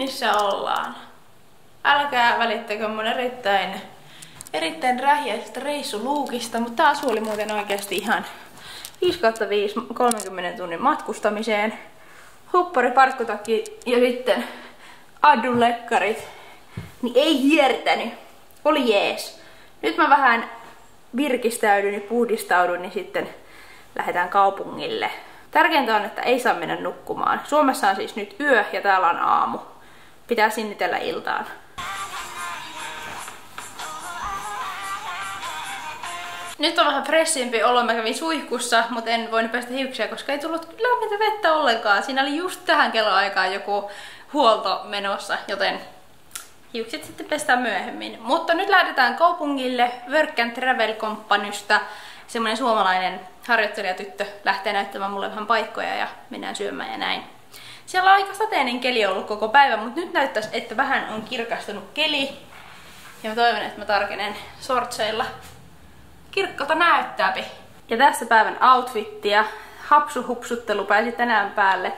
Sydneyssä ollaan. Älkää välittäkö mun erittäin, erittäin rähjäisestä reissuluukista, mutta taas oli muuten oikeasti ihan 5 5 30 tunnin matkustamiseen. Huppari, parkkutakki ja sitten adulekkarit. Niin ei hiertänyt. Oli jees. Nyt mä vähän virkistäydyn ja puhdistaudun, niin sitten lähdetään kaupungille. Tärkeintä on, että ei saa mennä nukkumaan. Suomessa on siis nyt yö ja täällä on aamu. Pitää sinnitellä iltaan. Nyt on vähän pressimpi olo. Mä kävin suihkussa, mutta en voinut päästä hiuksia, koska ei tullut lämmintä vettä ollenkaan. Siinä oli just tähän kelloaikaan joku huolto menossa, joten hiukset sitten pestään myöhemmin. Mutta nyt lähdetään kaupungille Work and Travel Companysta. Semmoinen suomalainen harjoittelijatyttö lähtee näyttämään mulle vähän paikkoja ja mennään syömään ja näin. Siellä on aika sateinen keli ollut koko päivä, mutta nyt näyttäisi, että vähän on kirkastunut keli. Ja mä toivon, että mä tarkenen sortseilla. Kirkkalta näyttääpi. Ja tässä päivän outfittia. Hapsuhupsuttelu pääsi tänään päälle.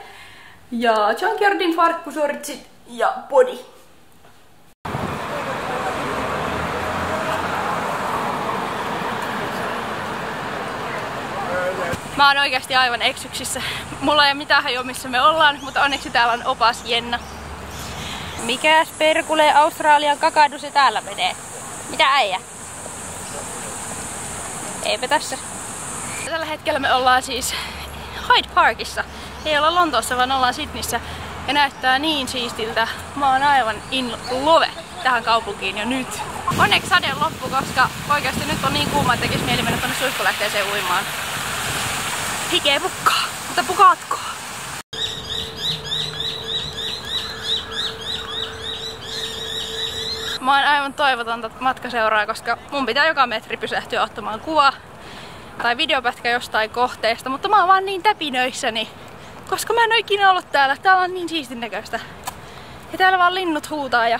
Ja Junkyardin farkkusortsit ja body. Mä oon oikeasti aivan eksyksissä. Mulla ei ole mitään hajoa missä me ollaan, mutta onneksi täällä on opas Jenna. Mikäs perkule Australian kakadu se täällä menee? Mitä äijä? Eipä tässä. Tällä hetkellä me ollaan siis Hyde Parkissa. Ei olla Lontoossa, vaan ollaan Sydneyssä. Ja näyttää niin siistiltä. Mä oon aivan in love tähän kaupunkiin jo nyt. Onneksi sade loppu, koska oikeasti nyt on niin kuuma, että tekis mieli mennä tonne suihkulähteeseen uimaan. Hikeä pukkaa, mutta pukaatko? Mä oon aivan toivotonta matkaseuraa, koska mun pitää joka metri pysähtyä ottamaan kuva tai videopätkä jostain kohteesta, mutta mä oon vaan niin täpinöissäni, koska mä en oo ikinä ollut täällä. Täällä on niin siistin näköistä. Ja täällä vaan linnut huutaa ja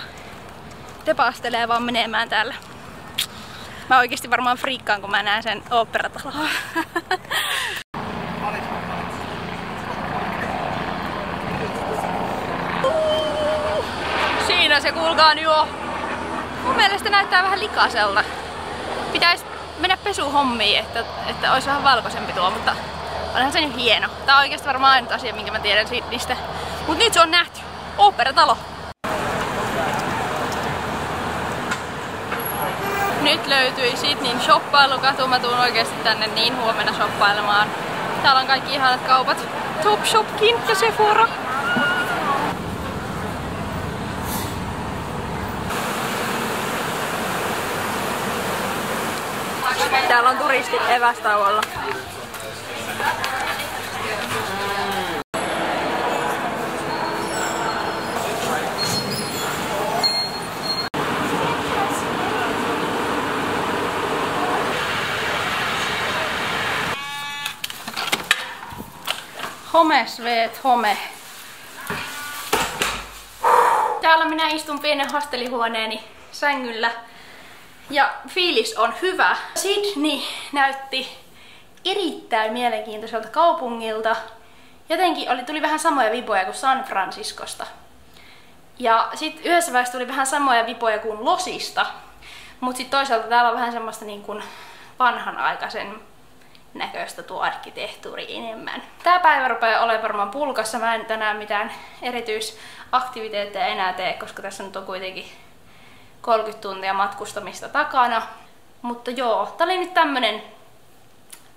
tepastelee vaan menemään täällä. Mä oikeesti varmaan friikkaan, kun mä näen sen oopperatalon. Siinä se kuulkaa jo. Mun mielestä näyttää vähän likaselta. Pitäis mennä pesuhommiin, että, että olisi vähän valkoisempi tuo, mutta onhan se nyt hieno. Tää on oikeasti varmaan ainut asia, minkä mä tiedän Sydneystä. Mut nyt se on nähty. Oopperatalo. Nyt löytyi Sydneyn shoppailukatu. Mä tuun oikeasti tänne niin huomenna shoppailemaan. Täällä on kaikki ihanat kaupat. Topshopkin ja Sephora. Täällä on turistit evästauolla. Home, sveet, home. Täällä minä istun pienen hostelihuoneeni sängyllä ja fiilis on hyvä. Sydney näytti erittäin mielenkiintoiselta kaupungilta. Jotenkin oli, tuli vähän samoja vipoja kuin San Franciscosta. Ja sitten yhdessä vaiheessa tuli vähän samoja vipoja kuin Losista. Mutta sitten toisaalta täällä on vähän semmoista niin kuin vanhanaikaisen näköistä tuo arkkitehtuuri enemmän. Tää päivä rupeaa olemaan varmaan pulkassa. Mä en tänään mitään erityisaktiviteetteja enää tee, koska tässä nyt on kuitenkin 30 tuntia matkustamista takana. Mutta joo, tää oli nyt tämmönen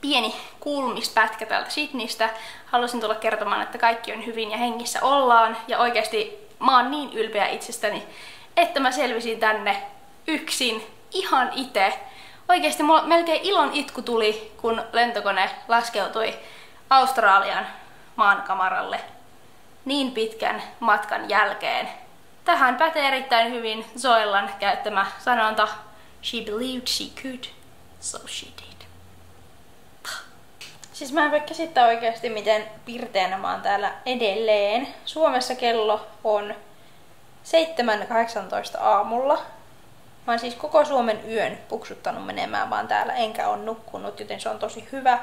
pieni kulmispätkä täältä Sydneystä. Halusin tulla kertomaan, että kaikki on hyvin ja hengissä ollaan. Ja oikeasti mä oon niin ylpeä itsestäni, että mä selvisin tänne yksin, ihan itse. Oikeasti mulla melkein ilon itku tuli, kun lentokone laskeutui Australian maankamaralle niin pitkän matkan jälkeen. Tähän pätee erittäin hyvin Zoellan käyttämä sanonta She believed she could, so she did. Siis mä en voi käsittää oikeasti, miten pirteänä mä oon täällä edelleen. Suomessa kello on 7.18 aamulla. Mä oon siis koko Suomen yön puksuttanut menemään vaan täällä, enkä on nukkunut, joten se on tosi hyvä.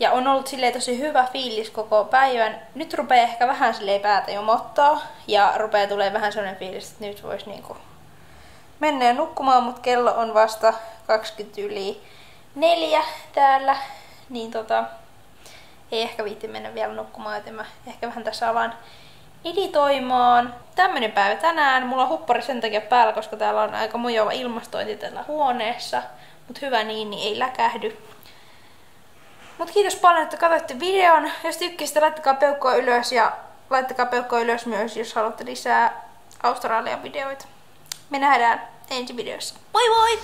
Ja on ollut silleen tosi hyvä fiilis koko päivän. Nyt rupeaa ehkä vähän silleen päätä jo mottaa. Ja rupeaa tulee vähän sellainen fiilis, että nyt voisi niinku mennä nukkumaan, mutta kello on vasta 20 yli neljä täällä. Niin tota, ei ehkä viitti mennä vielä nukkumaan, joten mä ehkä vähän tässä alan editoimaan. Tämmönen päivä tänään. Mulla on huppari sen takia päällä, koska täällä on aika mujova ilmastointi tällä huoneessa. Mut hyvä niin, niin ei läkähdy. Mut kiitos paljon, että katsoitte videon. Jos tykkäsitte, laittakaa peukkoa ylös ja laittakaa peukkoa ylös myös, jos haluatte lisää Australian videoita. Me nähdään ensi videossa. Moi moi!